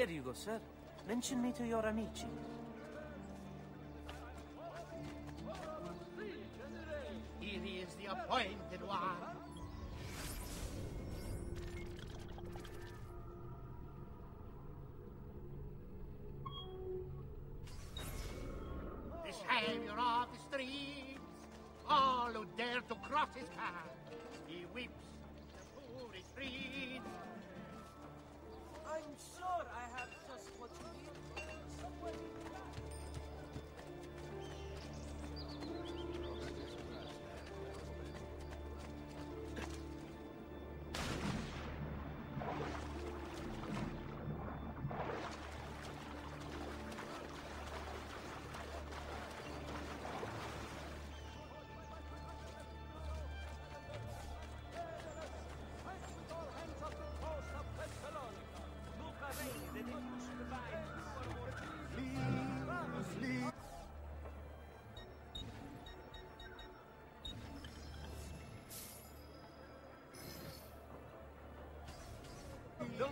There you go, sir. Mention me to your amici. Here is the appointed one. The savior of the streets, all who dare to cross his path, he weeps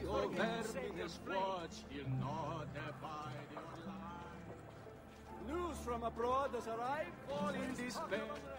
Don't Your forget to vermin save your is watch, he'll not abide your life. News from abroad has arrived. All in despair.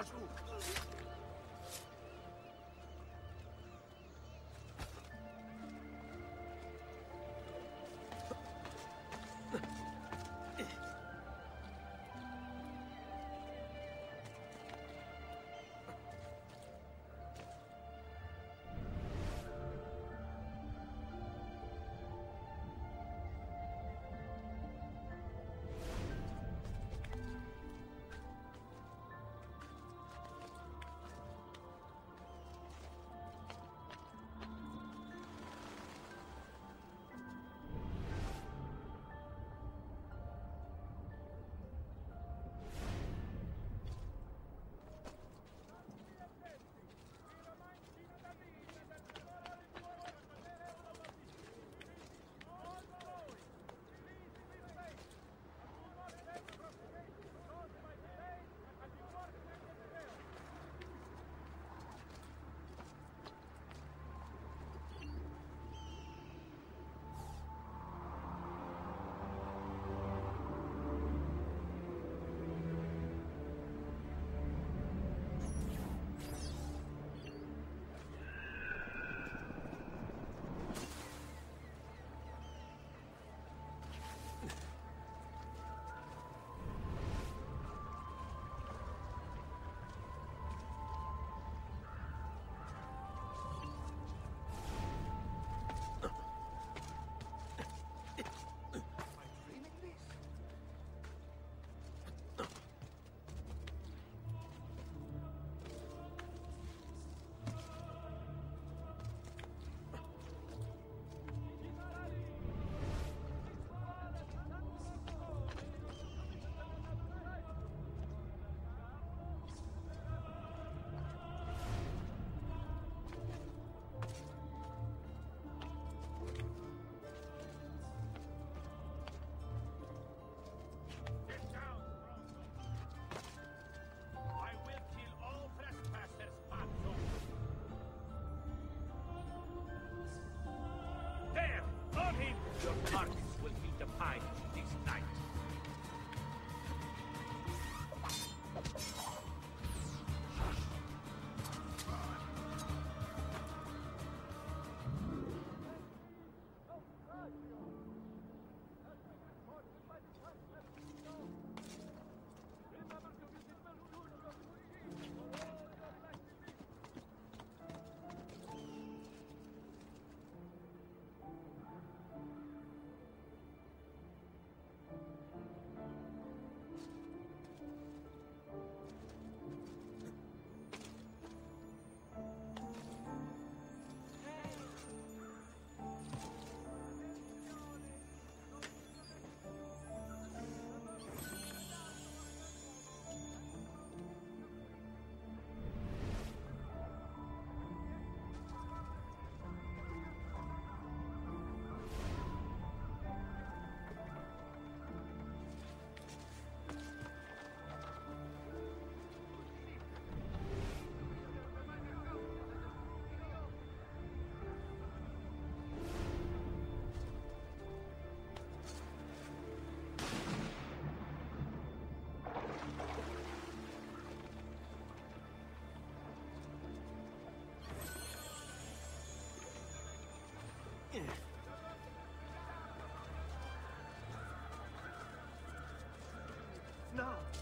Lâche-vous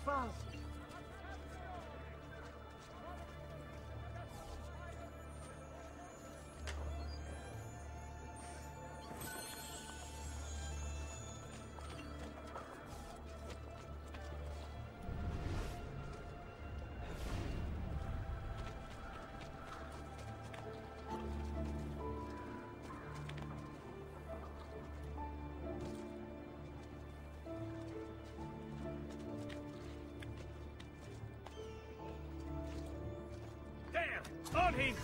Now, On him!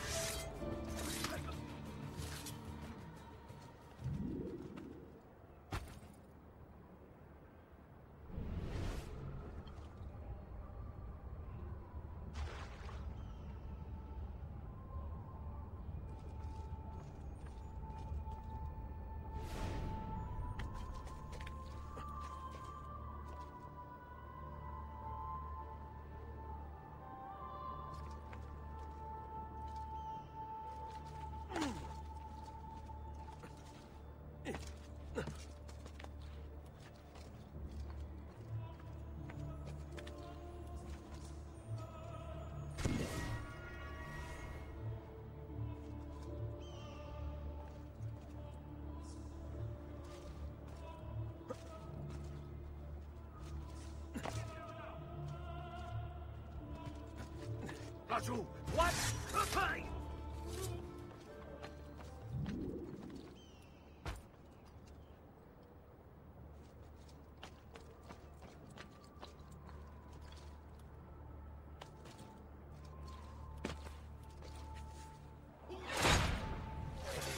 Batu, what? Fine!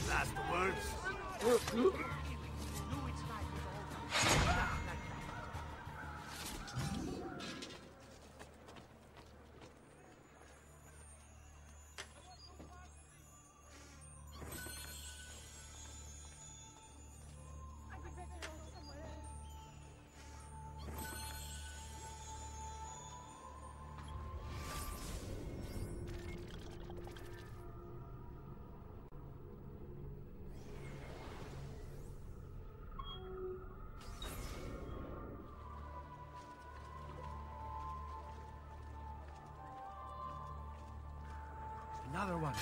Last words? Another one.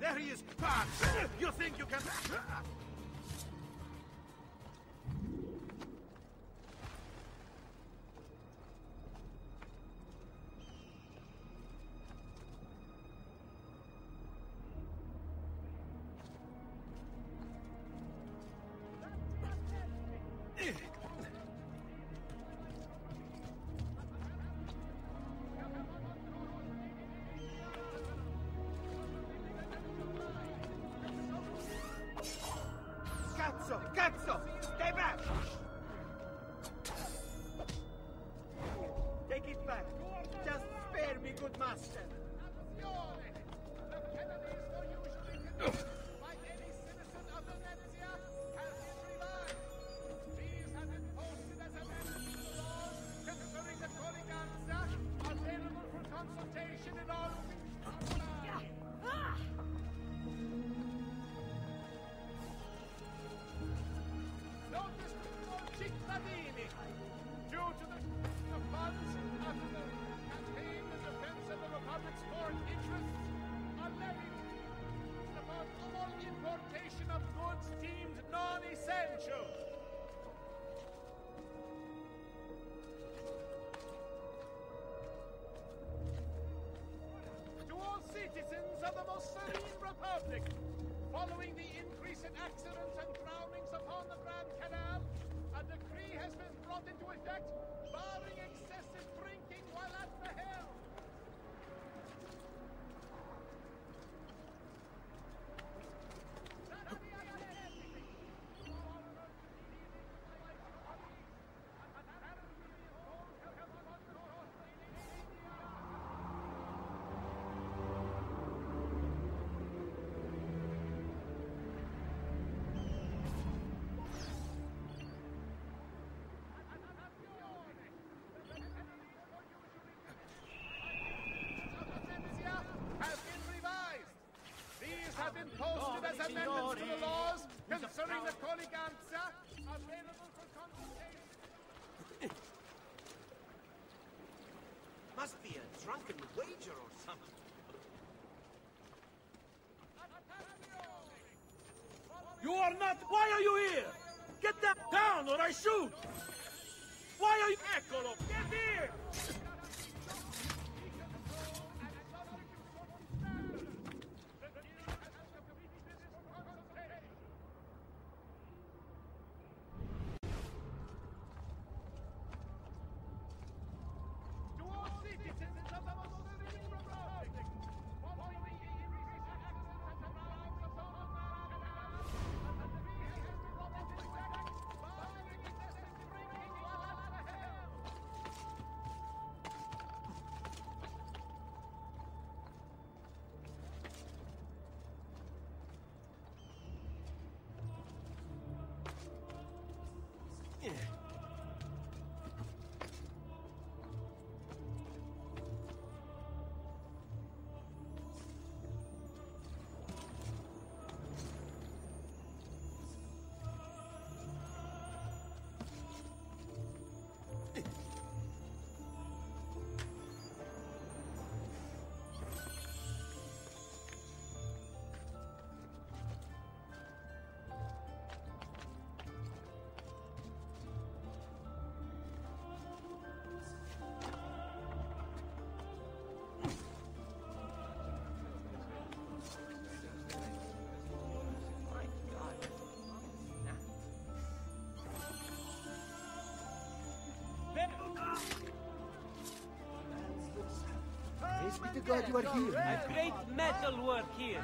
There he is! Pass! You think you can... vault into effect, barring access. Accepted as amendments to the laws concerning the Colleganza available for consultation. Must be a drunken wager or something. You are not. Why are you here? Get that down or I shoot! Why are you. Eccolo! Get here! Praise be to God you are here. A great metal work here.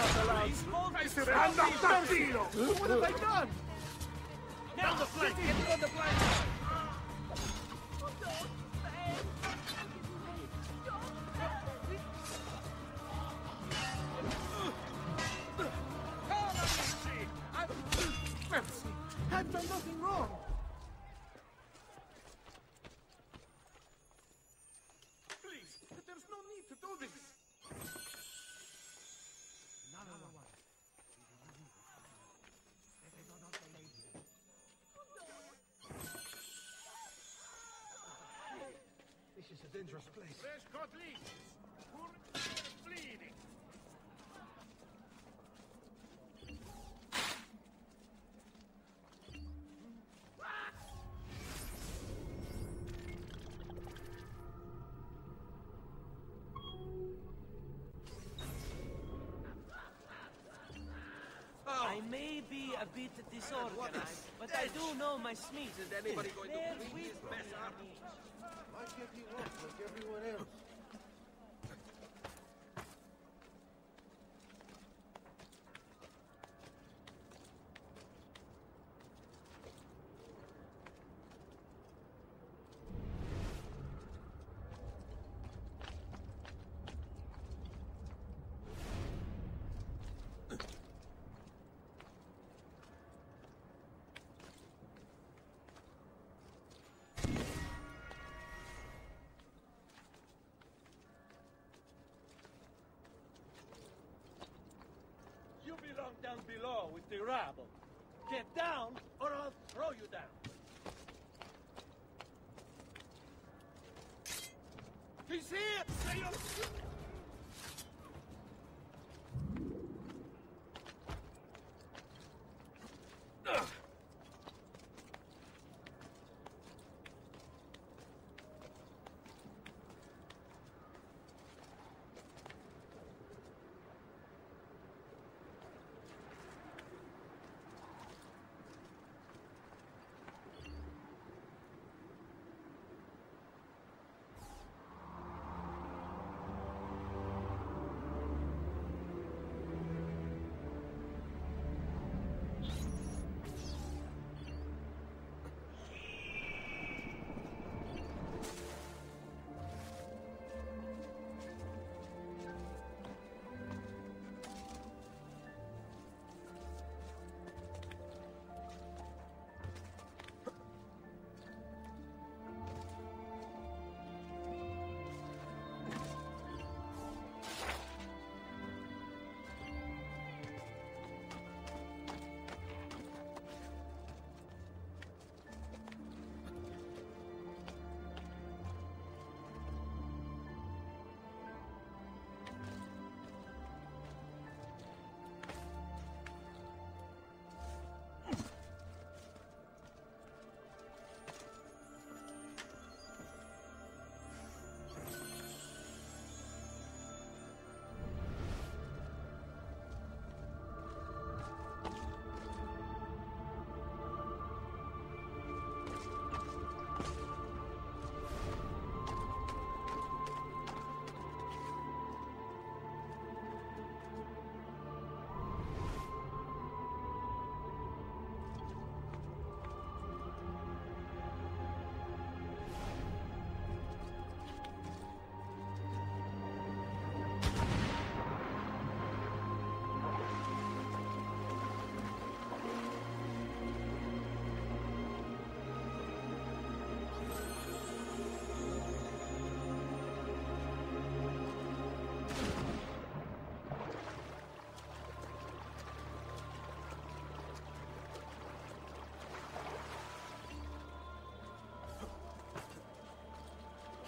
Not allowed. Stand up, Tarzino! What have I done? Now the flank! Get on the flank! dangerous place. Fresh cutleys! bleeding! Oh. I may be a bit disorganized, but I do know my Smith. Is anybody going to clean this mess up? Everyone else? Belong down below with the rabble. Get down, or I'll throw you down. He's here!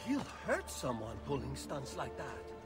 He'll hurt someone pulling stunts like that.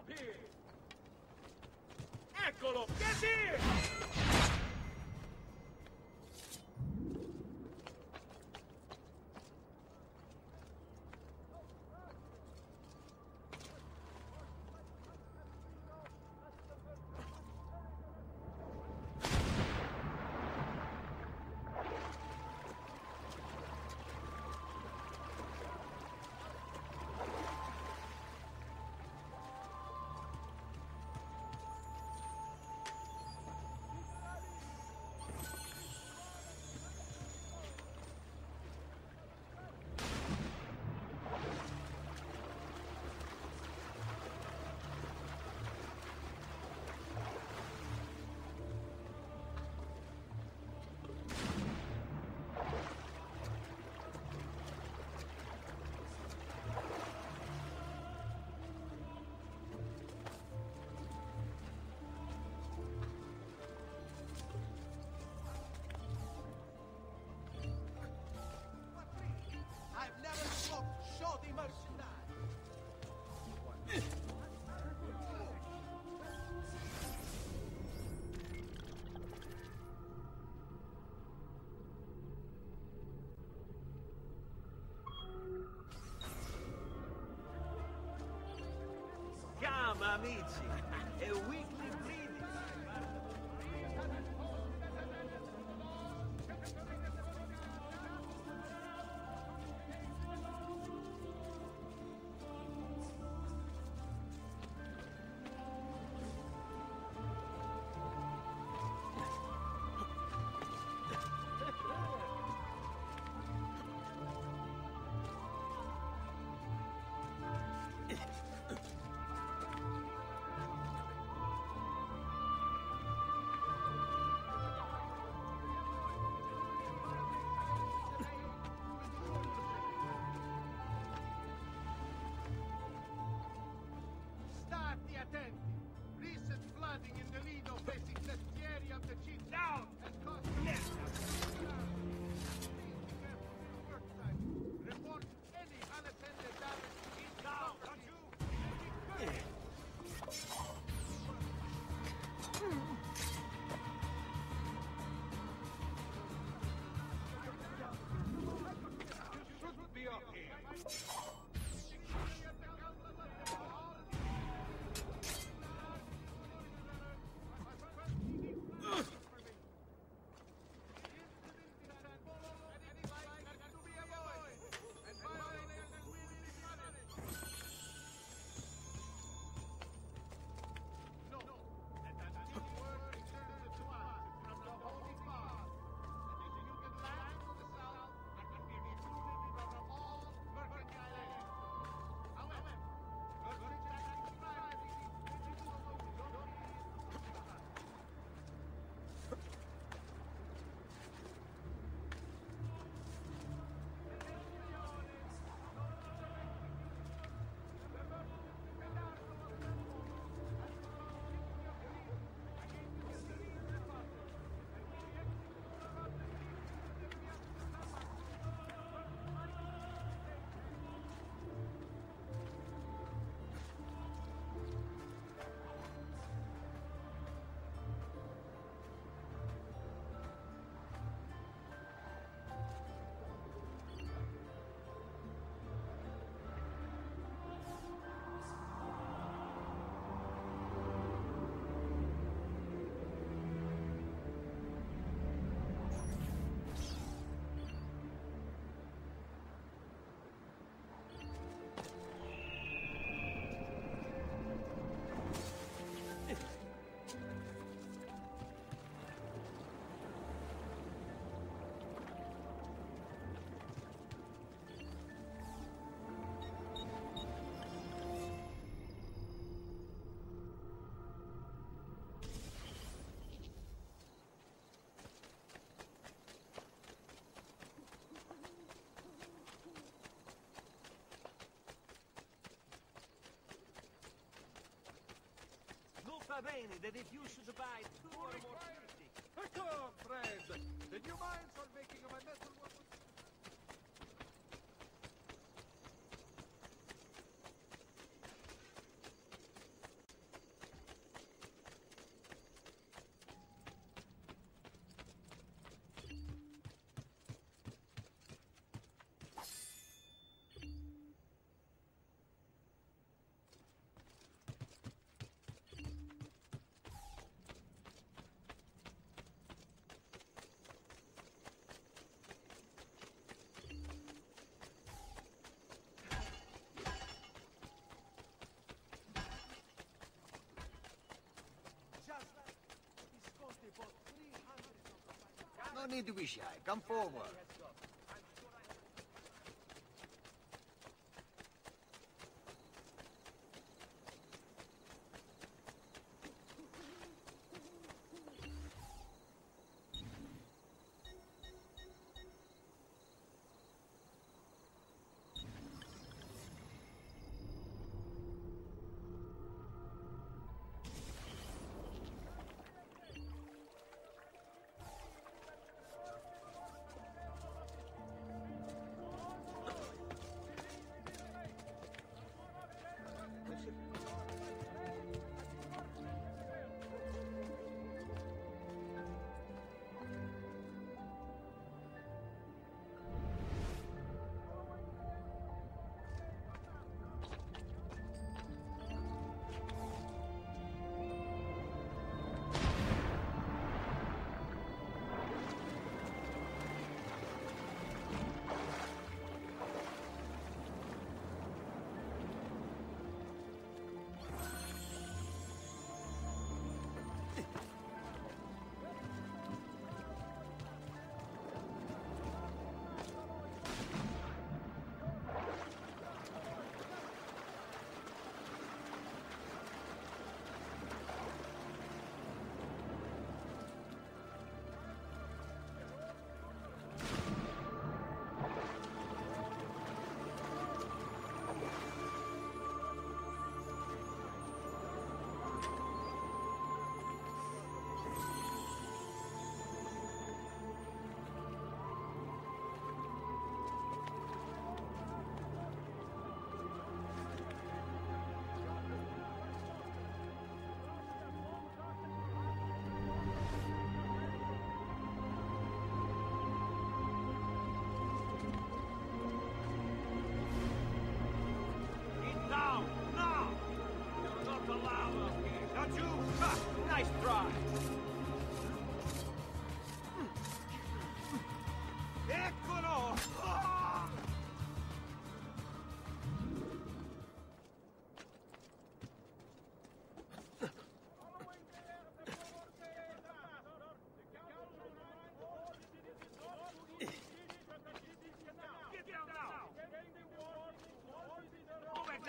Up here! Eccolo! Get here! Calma, amici. E we Bene, they refuse to buy two or more. Come, friend. Did you mind No need to be shy. Come forward.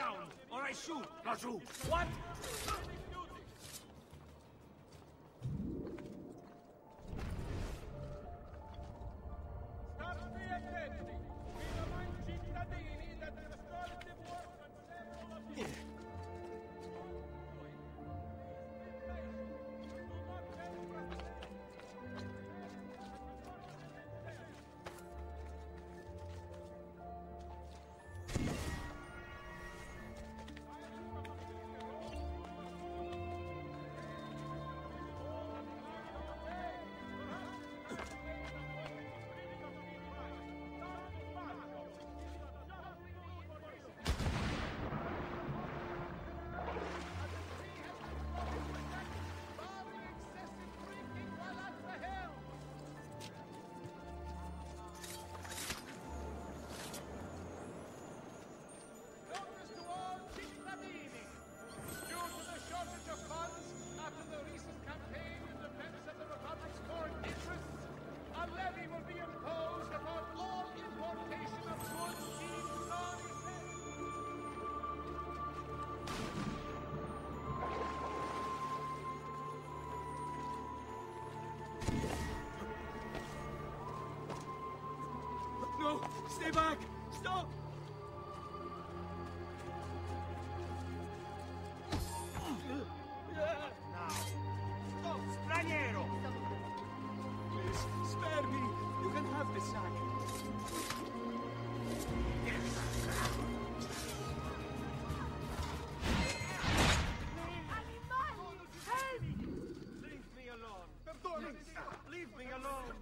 down, or I shoot. Not you. What? No! Stay back! Stop! Leave me alone.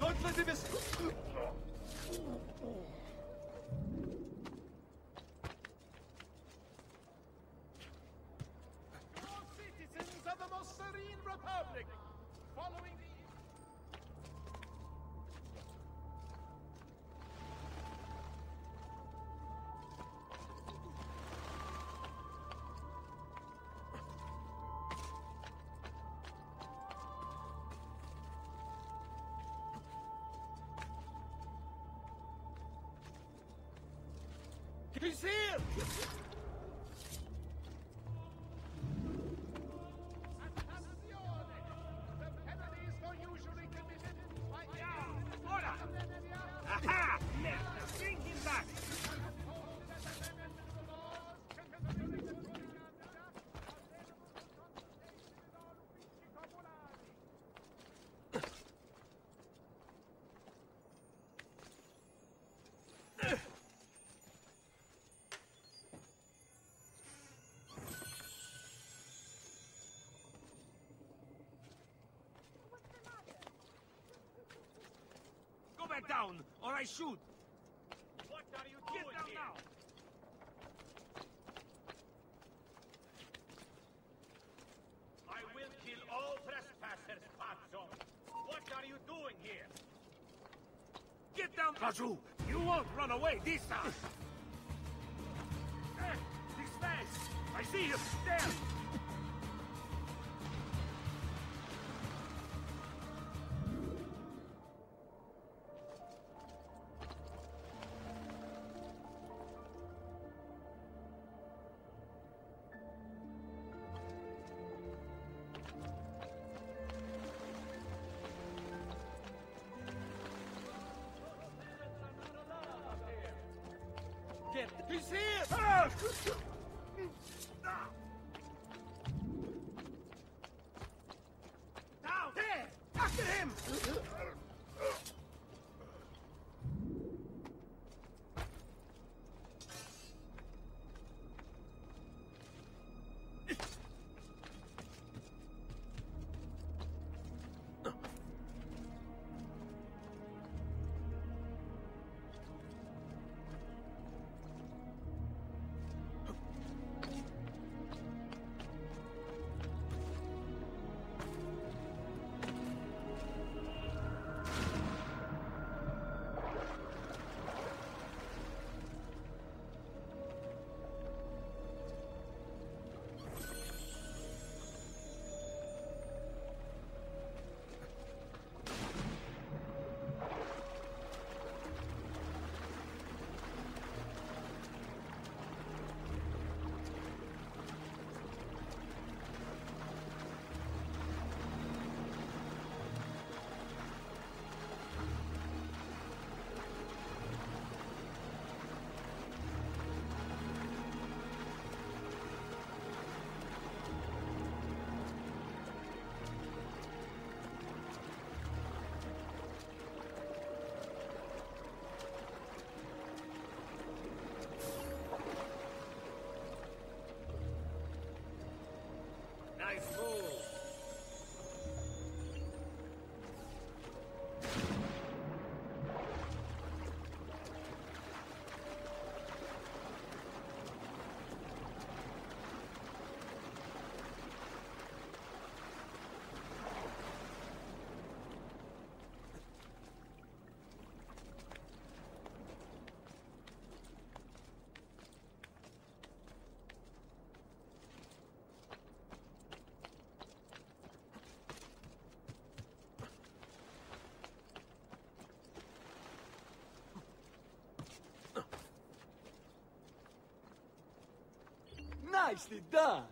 Don't let him escape! He's here! Back down, or I shoot! What are you Get doing down here? now! I will kill all trespassers, Pazzo! What are you doing here? Get down, Raju! You won't run away this time! Eh, He's fast! I see him! There! Let's! Nicely done.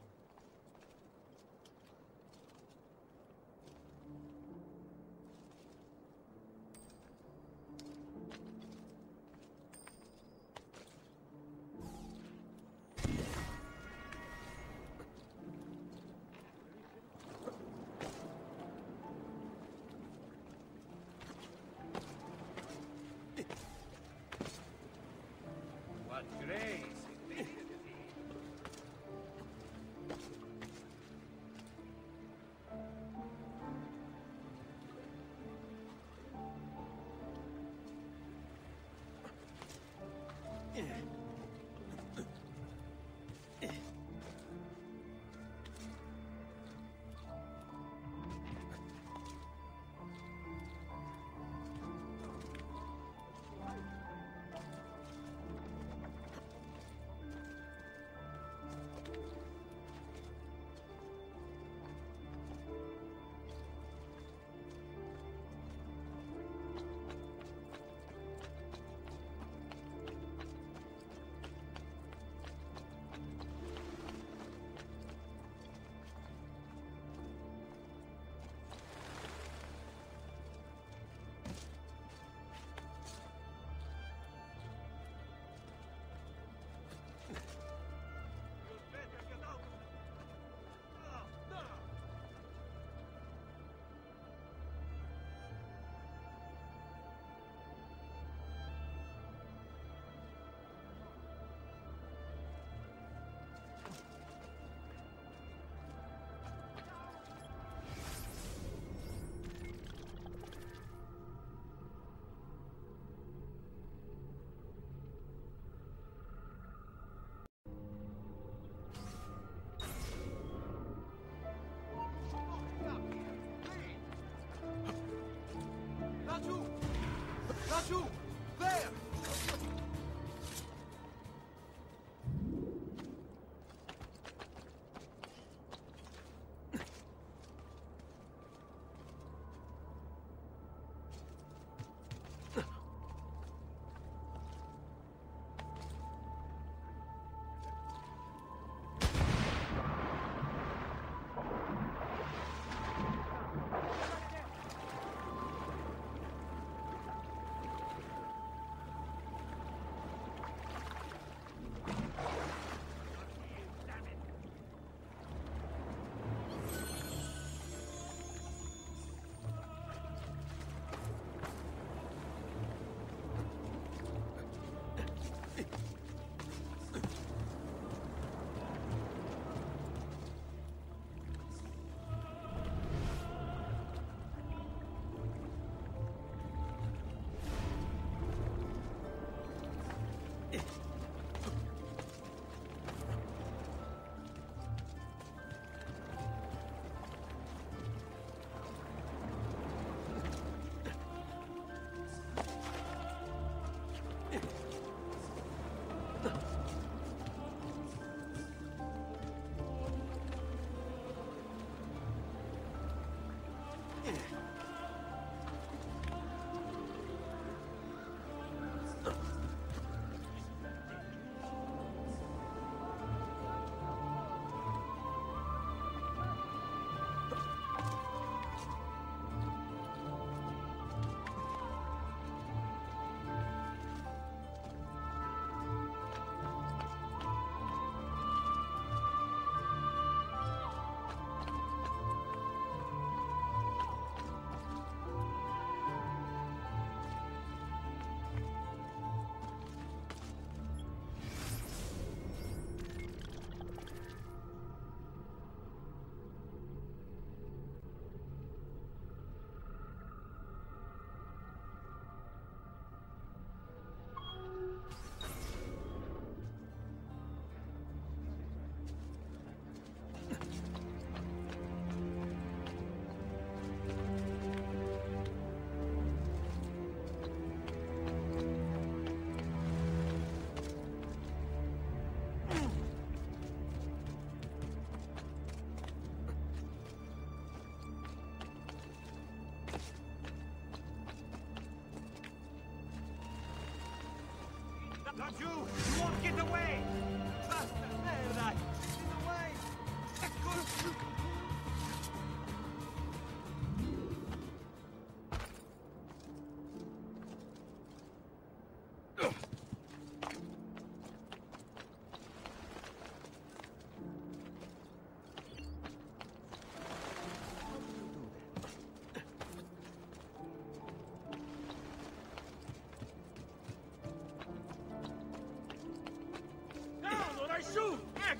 Not you! You won't get away!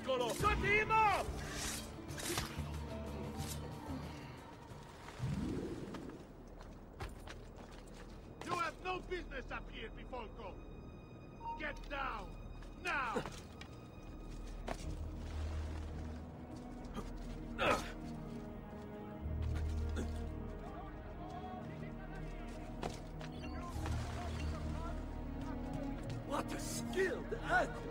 Eccolo! Cut him off! You have no business up here, Bifolco! Get down! Now! What a skilled athlete!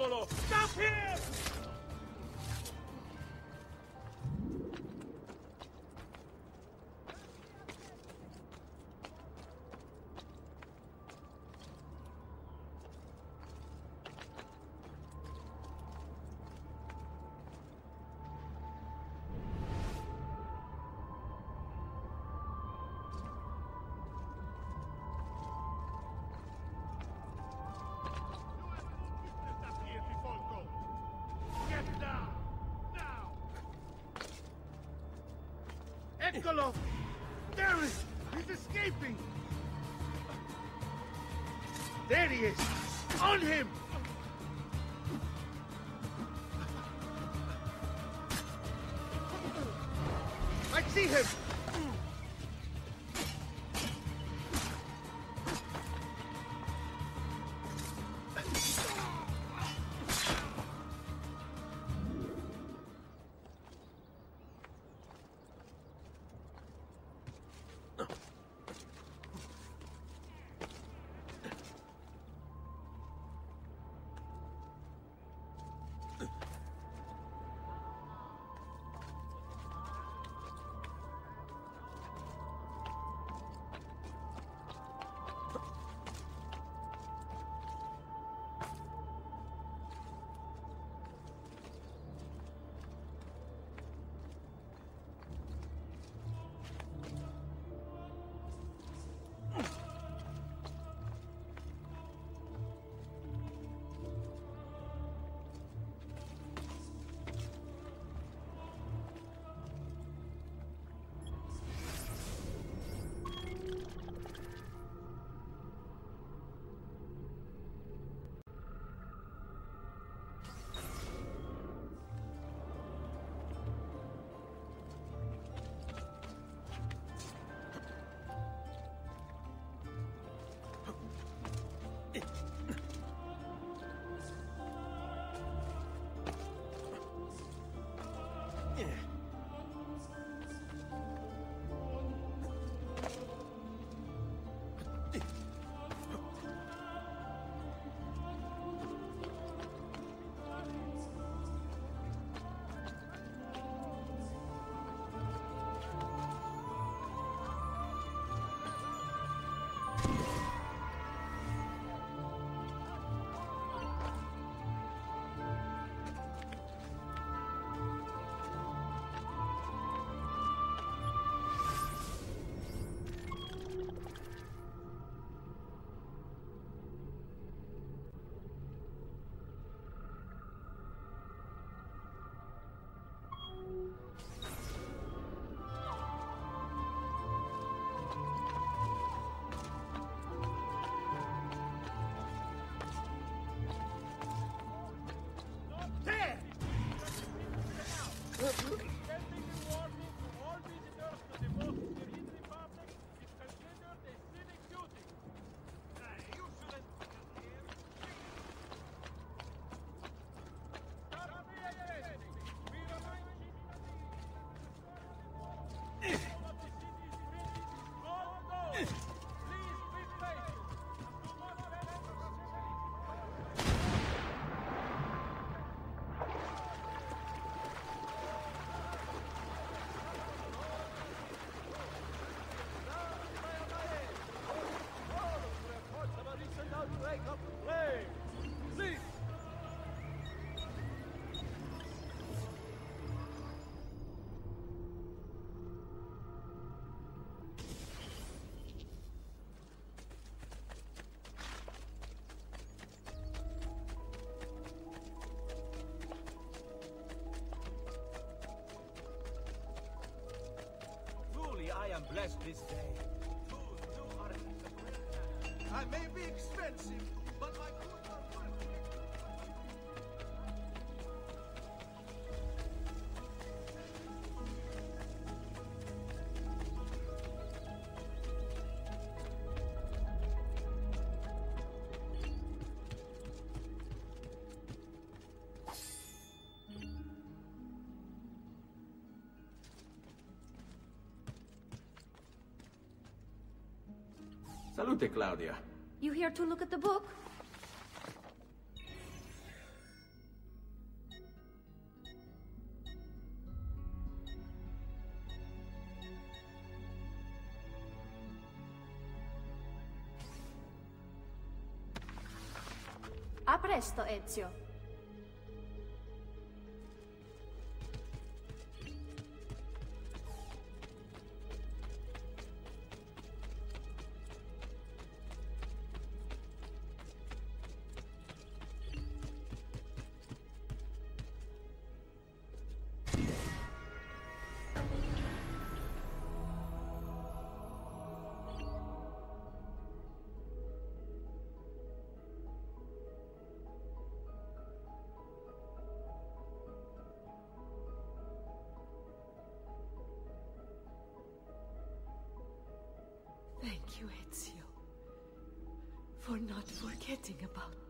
Eccolo! Eccolo! There he is! He's escaping! There he is! On him! I see him! Ugh! bless this day. I may be expensive, Salute, Claudia. You here to look at the book? A presto, Ezio. About